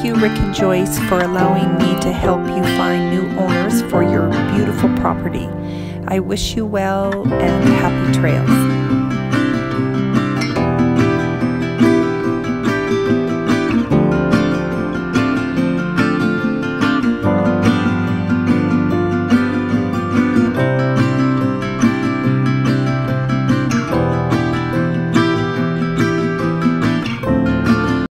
Thank you, Rick and Joyce, for allowing me to help you find new owners for your beautiful property. I wish you well and happy trails.